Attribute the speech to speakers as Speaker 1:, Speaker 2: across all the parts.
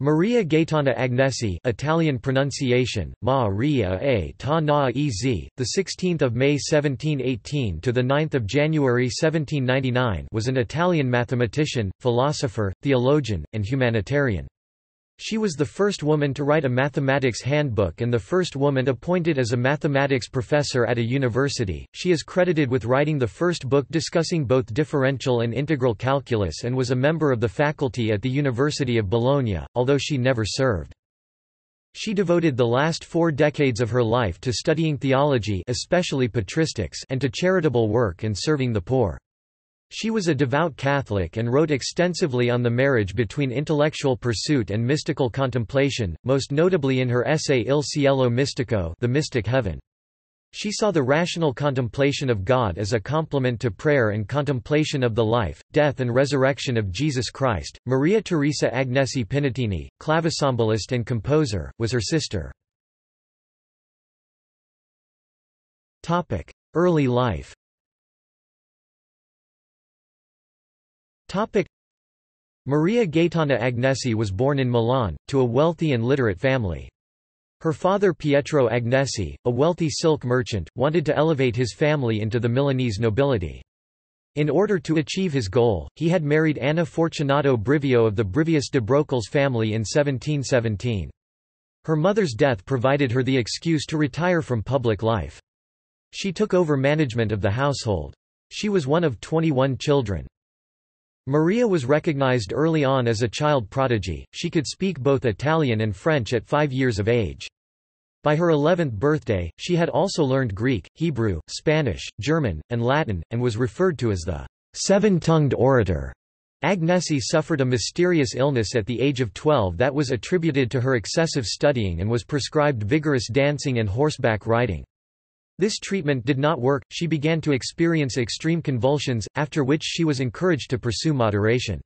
Speaker 1: Maria Gaetana Agnesi Italian pronunciation, Maria a ta na ez, the 16th of May 1718 to the 9th of January 1799 was an Italian mathematician, philosopher, theologian, and humanitarian. She was the first woman to write a mathematics handbook and the first woman appointed as a mathematics professor at a university. She is credited with writing the first book discussing both differential and integral calculus and was a member of the faculty at the University of Bologna, although she never served. She devoted the last four decades of her life to studying theology especially patristics and to charitable work and serving the poor. She was a devout Catholic and wrote extensively on the marriage between intellectual pursuit and mystical contemplation, most notably in her essay Il Cielo Mistico the Mystic Heaven. She saw the rational contemplation of God as a complement to prayer and contemplation of the life, death and resurrection of Jesus Christ. Maria Teresa Agnesi Pinottini, clavicembalist and composer, was her sister. Early life Maria Gaetana Agnesi was born in Milan, to a wealthy and literate family. Her father Pietro Agnesi, a wealthy silk merchant, wanted to elevate his family into the Milanese nobility. In order to achieve his goal, he had married Anna Fortunata Brivio of the Brivius de Broccoli family in 1717. Her mother's death provided her the excuse to retire from public life. She took over management of the household. She was one of 21 children. Maria was recognized early on as a child prodigy, she could speak both Italian and French at five years of age. By her 11th birthday, she had also learned Greek, Hebrew, Spanish, German, and Latin, and was referred to as the seven-tongued orator. Agnesi suffered a mysterious illness at the age of 12 that was attributed to her excessive studying and was prescribed vigorous dancing and horseback riding. This treatment did not work, she began to experience extreme convulsions, after which she was encouraged to pursue moderation.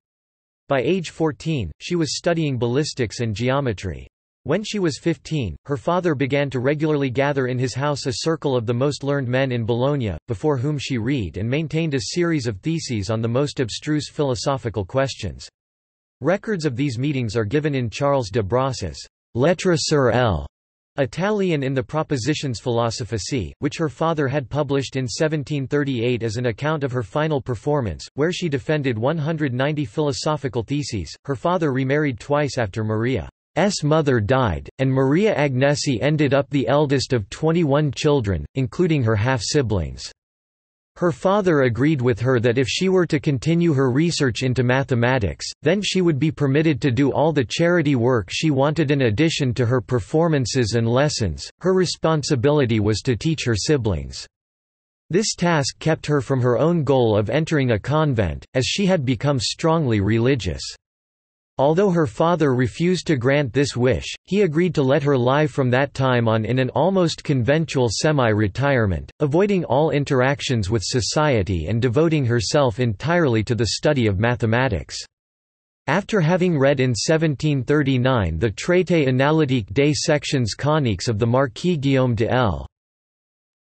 Speaker 1: By age 14, she was studying ballistics and geometry. When she was 15, her father began to regularly gather in his house a circle of the most learned men in Bologna, before whom she read and maintained a series of theses on the most abstruse philosophical questions. Records of these meetings are given in Charles de Brosse's Lettres sur L. Italian in the Propositiones Philosophicae, which her father had published in 1738 as an account of her final performance, where she defended 190 philosophical theses. Her father remarried twice after Maria's mother died, and Maria Agnesi ended up the eldest of 21 children, including her half-siblings. Her father agreed with her that if she were to continue her research into mathematics, then she would be permitted to do all the charity work she wanted in addition to her performances and lessons, her responsibility was to teach her siblings. This task kept her from her own goal of entering a convent, as she had become strongly religious. Although her father refused to grant this wish, he agreed to let her lie from that time on in an almost conventual semi-retirement, avoiding all interactions with society and devoting herself entirely to the study of mathematics. After having read in 1739 the Traité analytique des sections coniques of the Marquis Guillaume de L.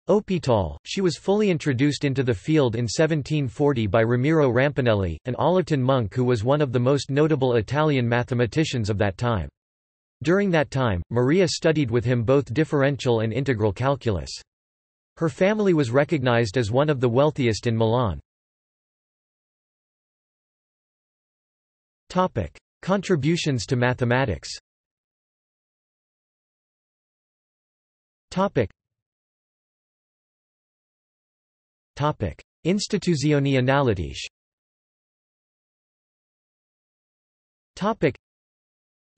Speaker 1: Hospital, she was fully introduced into the field in 1740 by Ramiro Rampinelli, an Olivetan monk who was one of the most notable Italian mathematicians of that time. During that time, Maria studied with him both differential and integral calculus. Her family was recognized as one of the wealthiest in Milan. Topic: Contributions to mathematics Instituzioni analitiche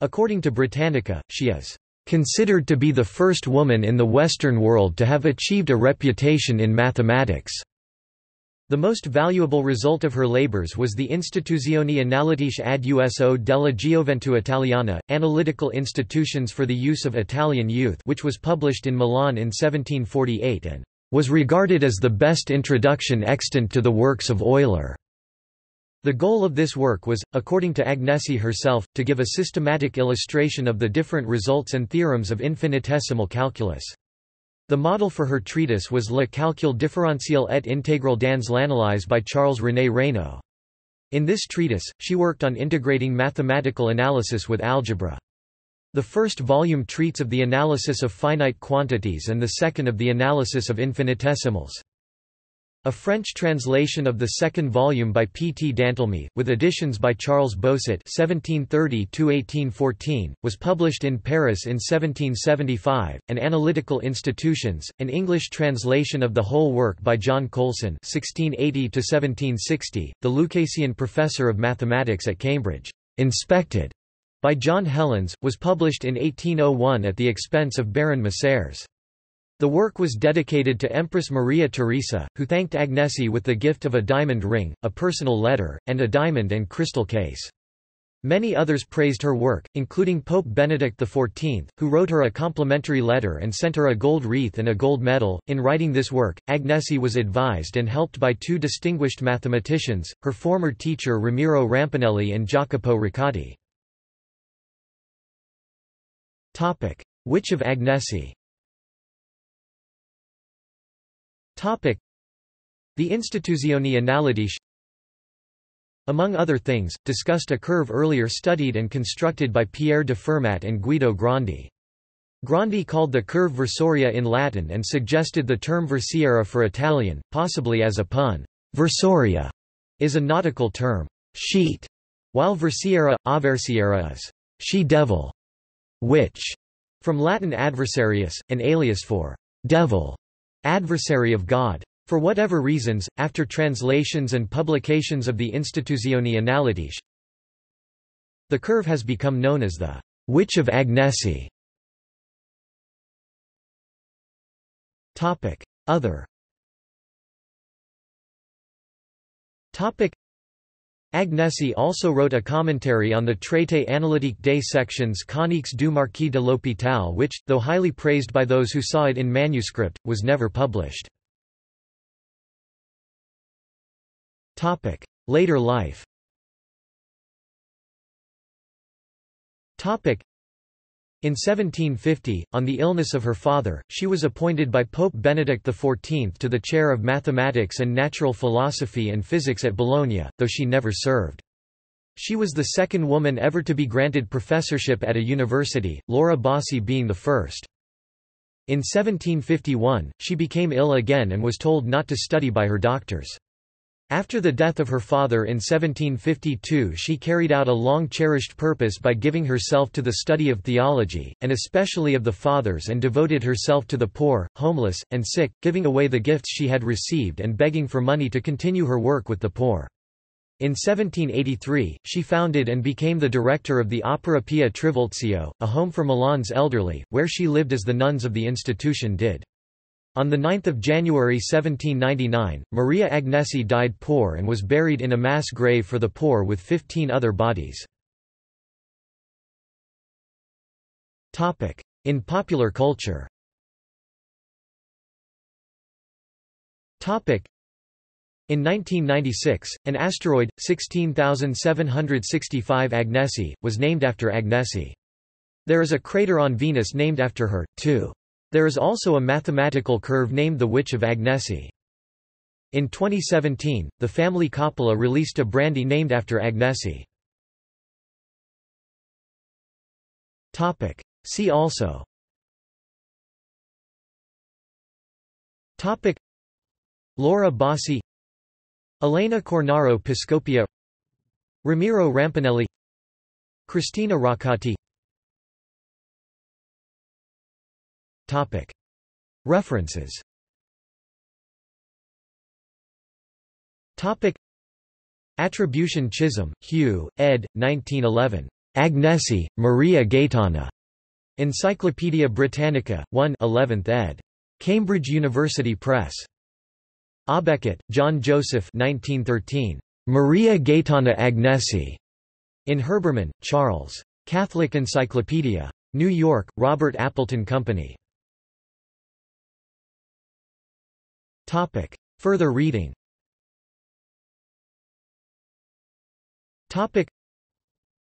Speaker 1: According to Britannica, she is considered to be the first woman in the Western world to have achieved a reputation in mathematics. The most valuable result of her labors was the Instituzioni analitiche ad uso della Gioventù Italiana, Analytical Institutions for the Use of Italian Youth which was published in Milan in 1748 and was regarded as the best introduction extant to the works of Euler. The goal of this work was, according to Agnesi herself, to give a systematic illustration of the different results and theorems of infinitesimal calculus. The model for her treatise was Le calcul différentiel et intégral dans l'analyse by Charles René Reyneau. In this treatise, she worked on integrating mathematical analysis with algebra. The first volume treats of the analysis of finite quantities and the second of the analysis of infinitesimals. A French translation of the second volume by P. T. Dantolme, with additions by Charles Bossut (1730–1814), was published in Paris in 1775. And Analytical Institutions, an English translation of the whole work by John Colson (1680–1760), the Lucasian professor of mathematics at Cambridge, inspected by John Hellins, was published in 1801 at the expense of Baron Maseres. The work was dedicated to Empress Maria Theresa, who thanked Agnesi with the gift of a diamond ring, a personal letter, and a diamond and crystal case. Many others praised her work, including Pope Benedict XIV, who wrote her a complimentary letter and sent her a gold wreath and a gold medal. In writing this work, Agnesi was advised and helped by two distinguished mathematicians, her former teacher Ramiro Rampinelli and Jacopo Riccati. Witch of Agnesi? Topic: The Instituzioni Analitiche among other things, discussed a curve earlier studied and constructed by Pierre de Fermat and Guido Grandi. Grandi called the curve versoria in Latin and suggested the term versiera for Italian, possibly as a pun. Versoria is a nautical term, sheet, while versiera, aversiera is she-devil, witch, from Latin adversarius, an alias for devil, adversary of God. For whatever reasons, after translations and publications of the Instituzioni Analitiche, the curve has become known as the Witch of Agnesi. Other Agnesi also wrote a commentary on the Traité analytique des sections coniques du Marquis de l'Hôpital which, though highly praised by those who saw it in manuscript, was never published. Later life in 1750, on the illness of her father, she was appointed by Pope Benedict XIV to the chair of mathematics and natural philosophy and physics at Bologna, though she never served. She was the second woman ever to be granted professorship at a university, Laura Bassi being the first. In 1751, she became ill again and was told not to study by her doctors. After the death of her father in 1752 she carried out a long-cherished purpose by giving herself to the study of theology, and especially of the Fathers and devoted herself to the poor, homeless, and sick, giving away the gifts she had received and begging for money to continue her work with the poor. In 1783, she founded and became the director of the Opera Pia Trivulzio, a home for Milan's elderly, where she lived as the nuns of the institution did. On 9 January 1799, Maria Agnesi died poor and was buried in a mass grave for the poor with 15 other bodies. In popular culture in 1996, an asteroid, 16765 Agnesi, was named after Agnesi. There is a crater on Venus named after her, too. There is also a mathematical curve named the Witch of Agnesi. In 2017, the family Coppola released a brandy named after Agnesi. See also Topic Laura Bassi Elena Cornaro Piscopia Ramiro Rampinelli Cristina Roccati References Attribution Chisholm, Hugh, ed. 1911. Agnesi, Maria Gaetana. Encyclopædia Britannica, 1 11th ed. Cambridge University Press. Abbeckett, John Joseph 1913. Maria Gaetana Agnesi. In Herbermann, Charles. Catholic Encyclopedia. New York, Robert Appleton Company. Topic. Further reading Topic.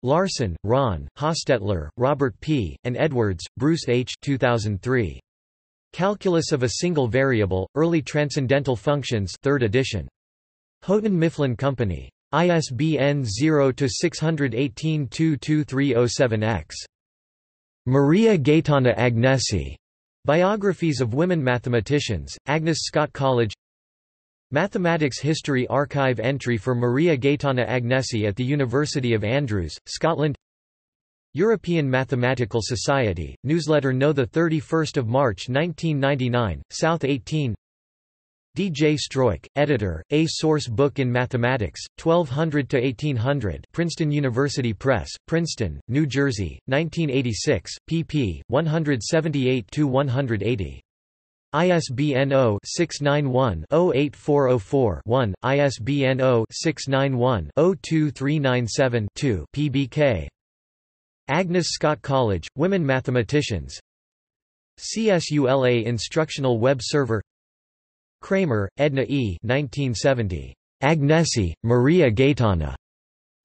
Speaker 1: Larson, Ron, Hostetler, Robert P., and Edwards, Bruce H. 2003. Calculus of a Single Variable, Early Transcendental Functions 3rd edition. Houghton Mifflin Company. ISBN 0-618-22307-X. Maria Gaetana Agnesi. Biographies of Women Mathematicians, Agnes Scott College Mathematics History Archive entry for Maria Gaetana Agnesi at the University of Andrews, Scotland European Mathematical Society, newsletter no 31 March 1999, South 18 D. J. Struik, editor, A Source Book in Mathematics, 1200–1800 Princeton University Press, Princeton, New Jersey, 1986, pp. 178–180. ISBN 0-691-08404-1, ISBN 0-691-02397-2 PBK. Agnes Scott College, Women Mathematicians CSULA Instructional Web Server Kramer, Edna E. 1970. Agnesi, Maria Gaetana.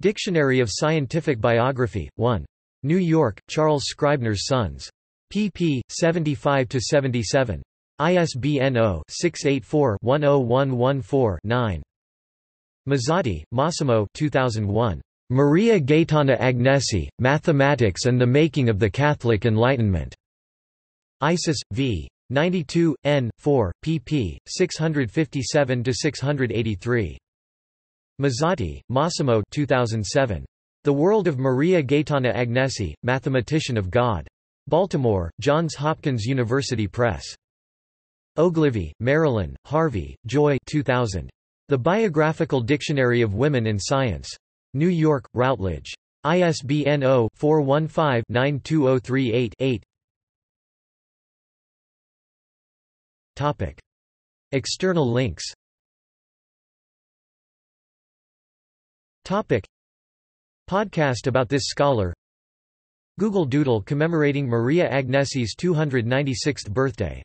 Speaker 1: Dictionary of Scientific Biography, 1. New York, Charles Scribner's Sons. pp. 75–77. ISBN 0-684-10114-9. Mazzotti, Massimo 2001. Maria Gaetana Agnesi, Mathematics and the Making of the Catholic Enlightenment. Isis, v. 92, n. 4, pp. 657–683. Mazzotti, Massimo 2007. The World of Maria Gaetana Agnesi, Mathematician of God. Baltimore, Johns Hopkins University Press. Ogilvy, Marilyn, Harvey, Joy 2000. The Biographical Dictionary of Women in Science. New York, Routledge. ISBN 0-415-92038-8 Topic. External links Topic. Podcast about this scholar Google Doodle commemorating Maria Agnesi's 296th birthday